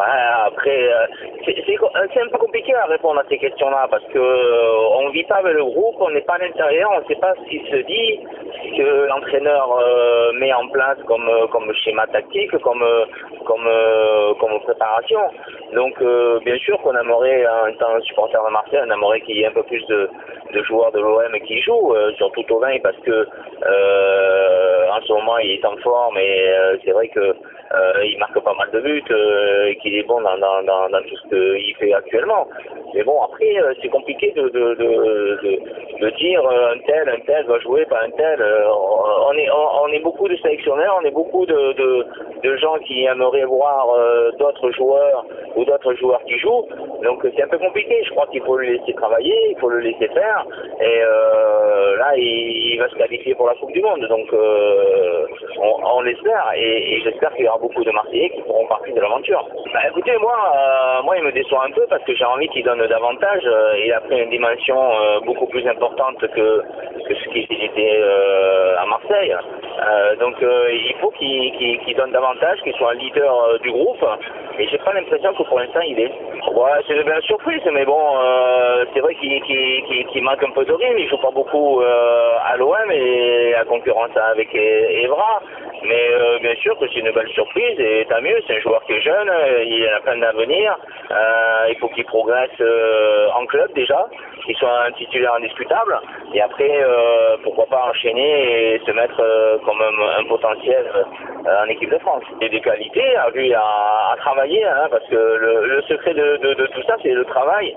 Bah, après, euh, euh, c'est un peu compliqué à répondre à ces questions-là parce que euh, on vit pas avec le groupe, on n'est pas à l'intérieur, on ne sait pas ce qui se dit, ce que l'entraîneur met en place comme schéma tactique, comme préparation. Donc, bien sûr qu'on aimerait, en étant supporter de Marseille, on aimerait qu'il y ait un peu plus de, joueurs de l'OM qui jouent, surtout Thauvin, parce que en ce moment il est en forme et euh, c'est vrai que euh, il marque pas mal de buts euh, et qu'il est bon dans, tout ce qu'il fait actuellement. Mais bon, après, c'est compliqué de, dire un tel, un tel va jouer, pas un tel. On, est, beaucoup de sélectionneurs, on est beaucoup de, de, gens qui aimeraient voir d'autres joueurs ou d'autres joueurs qui jouent. Donc c'est un peu compliqué. Je crois qu'il faut le laisser travailler, il faut le laisser faire. Et là, il va se qualifier pour la Coupe du Monde. Donc euh, on, l'espère. Et, j'espère qu'il y aura beaucoup de Marseillais qui feront partie de l'aventure. Bah, écoutez, moi, euh, moi, il me déçoit un peu parce que j'ai envie qu'il donne davantage. Euh, il a pris une dimension beaucoup plus importante que, ce qu'il était à Marseille. Donc il faut qu'il donne davantage, qu'il soit un leader du groupe. Et j'ai pas l'impression que pour l'instant il est. Ouais, c'est une belle surprise, mais bon, euh, c'est vrai qu'il manque un peu de rythme. Il joue pas beaucoup euh, à l'OM et à concurrence avec E- Evra. Mais euh, bien sûr que c'est une belle surprise et tant mieux, c'est un joueur qui est jeune, euh, il a plein d'avenir. Euh, il faut qu'il progresse euh, en club déjà, qu'il soit un titulaire indiscutable. Et après, euh, pourquoi pas enchaîner et se mettre euh, comme un, un potentiel en équipe de France. Et des qualités à lui à, à travailler, hein, parce que le, le secret de, de- tout ça, c'est le travail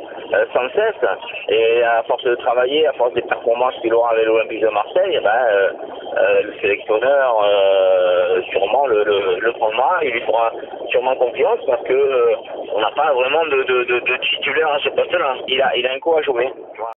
sans cesse. Et à force de travailler, à force des performances qu'il aura avec l'Olympique de Marseille, eh ben, euh, le sélectionneur euh, sûrement le, le, le prendra, il lui fera sûrement confiance parce que euh, on n'a pas vraiment de, de, de, de titulaire à ce poste-là. Il a, il a un coup à jouer.